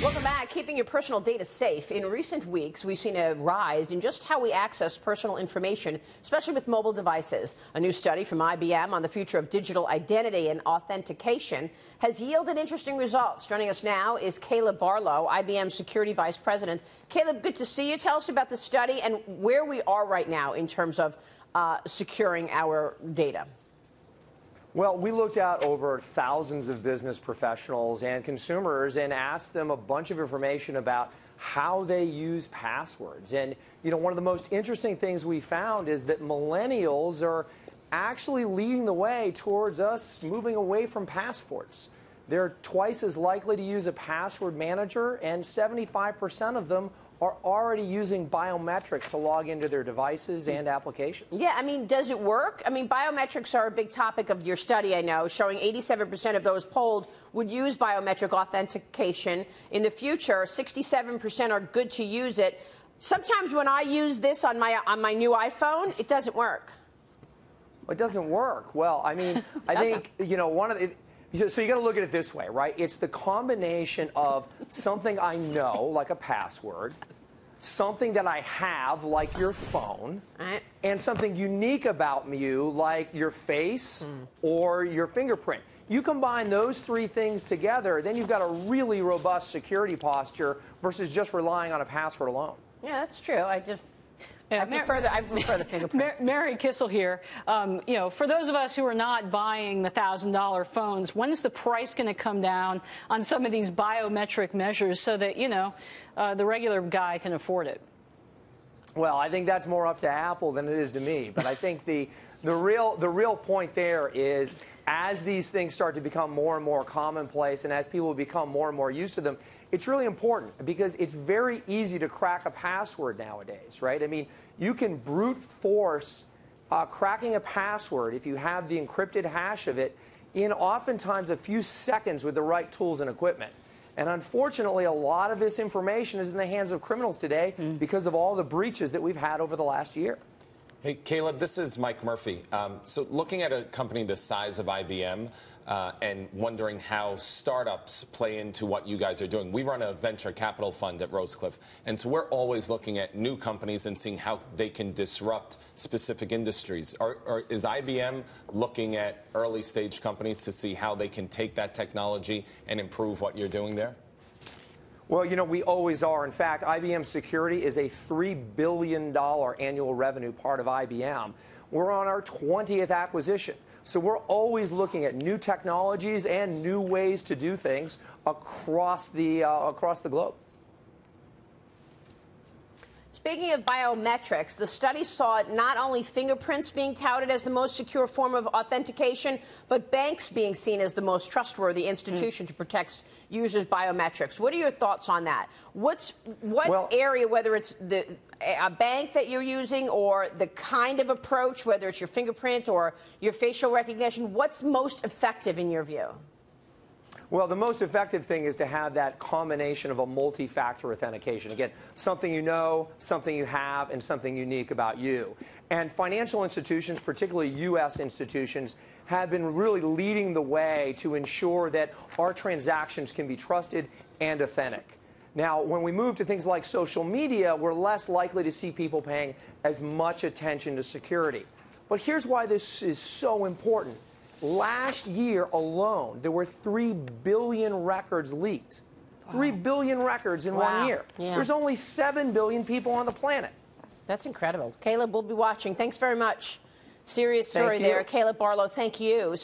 Welcome back. Keeping your personal data safe. In recent weeks, we've seen a rise in just how we access personal information, especially with mobile devices. A new study from IBM on the future of digital identity and authentication has yielded interesting results. Joining us now is Caleb Barlow, IBM Security Vice President. Caleb, good to see you. Tell us about the study and where we are right now in terms of uh, securing our data. Well, we looked out over thousands of business professionals and consumers and asked them a bunch of information about how they use passwords. And, you know, one of the most interesting things we found is that millennials are actually leading the way towards us moving away from passwords. They're twice as likely to use a password manager, and 75% of them are already using biometrics to log into their devices and applications. Yeah, I mean, does it work? I mean, biometrics are a big topic of your study, I know, showing 87% of those polled would use biometric authentication. In the future, 67% are good to use it. Sometimes when I use this on my on my new iPhone, it doesn't work. It doesn't work. Well, I mean, I think, you know, one of the so you got to look at it this way, right? It's the combination of something I know, like a password, something that I have, like your phone, right. and something unique about you, like your face mm. or your fingerprint. You combine those three things together, then you've got a really robust security posture versus just relying on a password alone. Yeah, that's true. I just I prefer the, I prefer the fingerprints. Mary Kissel here. Um, you know, for those of us who are not buying the thousand dollar phones, when is the price going to come down on some of these biometric measures so that you know uh, the regular guy can afford it? Well, I think that's more up to Apple than it is to me. But I think the the real the real point there is as these things start to become more and more commonplace and as people become more and more used to them, it's really important because it's very easy to crack a password nowadays, right? I mean, you can brute force uh, cracking a password if you have the encrypted hash of it in oftentimes a few seconds with the right tools and equipment. And unfortunately, a lot of this information is in the hands of criminals today mm. because of all the breaches that we've had over the last year. Hey, Caleb, this is Mike Murphy. Um, so, looking at a company the size of IBM uh, and wondering how startups play into what you guys are doing, we run a venture capital fund at Rosecliff. And so, we're always looking at new companies and seeing how they can disrupt specific industries. Are, are, is IBM looking at early stage companies to see how they can take that technology and improve what you're doing there? Well, you know, we always are. In fact, IBM Security is a $3 billion annual revenue part of IBM. We're on our 20th acquisition. So we're always looking at new technologies and new ways to do things across the, uh, across the globe. Speaking of biometrics, the study saw not only fingerprints being touted as the most secure form of authentication, but banks being seen as the most trustworthy institution mm. to protect users' biometrics. What are your thoughts on that? What's what well, area, whether it's the a bank that you're using or the kind of approach, whether it's your fingerprint or your facial recognition, what's most effective in your view? Well, the most effective thing is to have that combination of a multi factor authentication. Again, something you know, something you have, and something unique about you. And financial institutions, particularly U.S. institutions, have been really leading the way to ensure that our transactions can be trusted and authentic. Now, when we move to things like social media, we're less likely to see people paying as much attention to security. But here's why this is so important Last year alone, there were 3 billion records leaked. Wow. 3 billion records in wow. one year. Yeah. There's only 7 billion people on the planet. That's incredible. Caleb, we'll be watching. Thanks very much. Serious story there. Caleb Barlow, thank you.